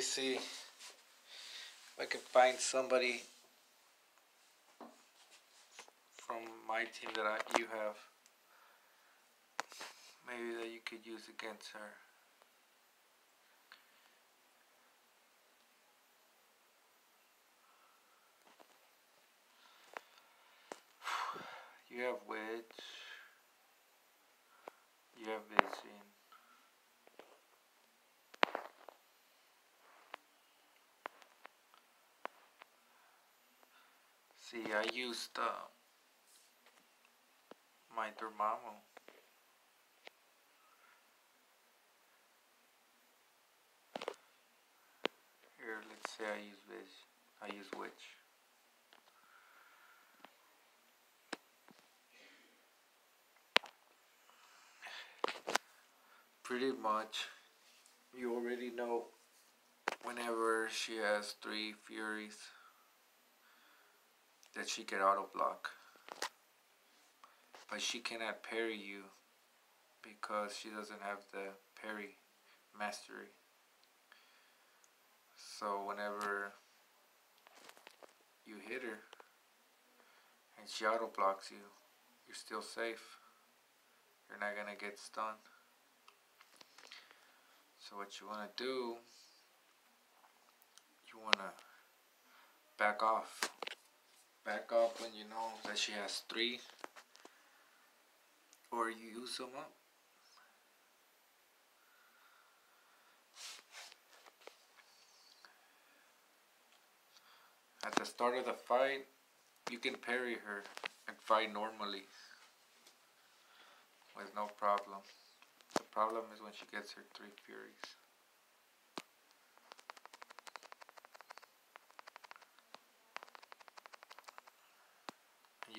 me see if I can find somebody from my team that I, you have. Maybe that you could use against her. You have Witch. You have Vision. See, I used uh, my Dormammu. Here, let's say I use Vision. I use Witch. Pretty much, you already know whenever she has three Furies that she can auto block. But she cannot parry you because she doesn't have the parry mastery. So whenever you hit her and she auto blocks you, you're still safe. You're not gonna get stunned. So what you wanna do, you wanna back off. Back up when you know that she has three or you use them up. At the start of the fight, you can parry her and fight normally with no problem. The problem is when she gets her three furies.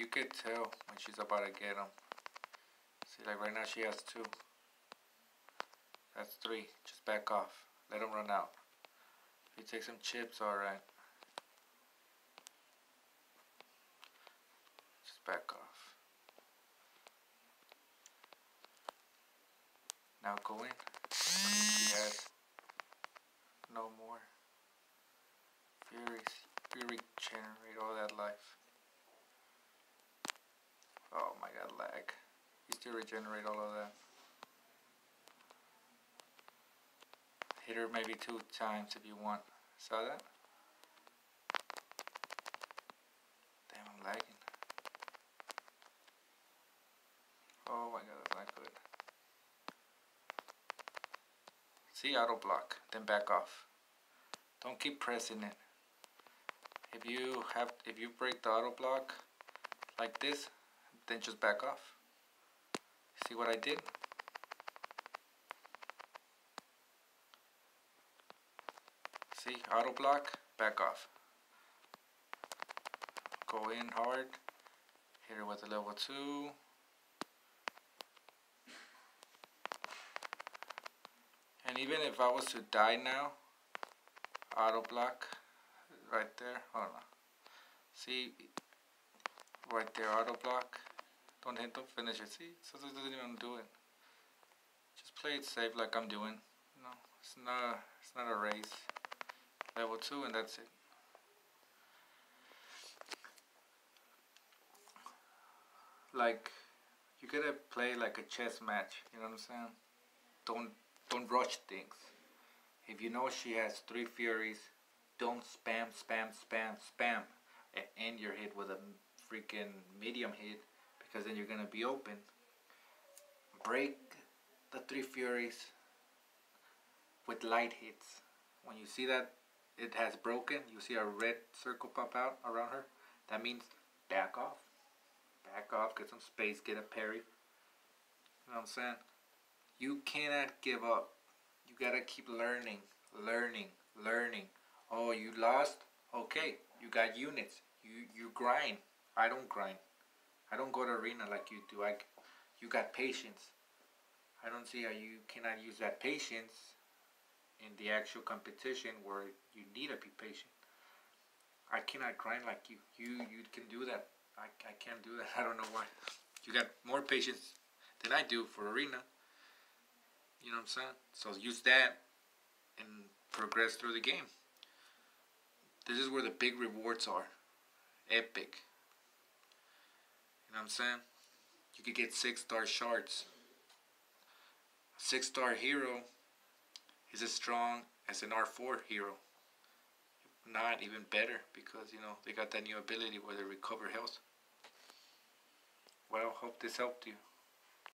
You can tell when she's about to get them. See, like right now she has two. That's three. Just back off. Let them run out. If you take some chips, alright. Just back off. Now go in. She has no more. Fury generate all that life. Oh my god, lag. Still regenerate all of that. Hit her maybe two times if you want. Saw that? Damn, I'm lagging. Oh my god, that's not good. See, auto block, then back off. Don't keep pressing it. If you have, if you break the auto block like this, then just back off. See what I did? See, auto block, back off. Go in hard, hit her with a level 2. And even if I was to die now, auto block, right there, hold on. See, right there, auto block. Don't hit, don't finish it. See, so it doesn't even do it. Just play it safe like I'm doing. No, it's not. It's not a race. Level two, and that's it. Like, you gotta play like a chess match. You know what I'm saying? Don't don't rush things. If you know she has three furies, don't spam, spam, spam, spam, and end your hit with a freaking medium hit because then you're gonna be open. Break the three furies with light hits. When you see that it has broken, you see a red circle pop out around her. That means back off. Back off, get some space, get a parry. You know what I'm saying? You cannot give up. You gotta keep learning, learning, learning. Oh, you lost? Okay, you got units. You you grind. I don't grind. I don't go to arena like you do. I, you got patience. I don't see how you cannot use that patience in the actual competition where you need to be patient. I cannot grind like you. You you can do that. I, I can't do that. I don't know why. You got more patience than I do for arena. You know what I'm saying? So use that and progress through the game. This is where the big rewards are. Epic. You know what I'm saying? You could get six star shards. Six star hero is as strong as an R4 hero. Not even better because you know they got that new ability where they recover health. Well, hope this helped you.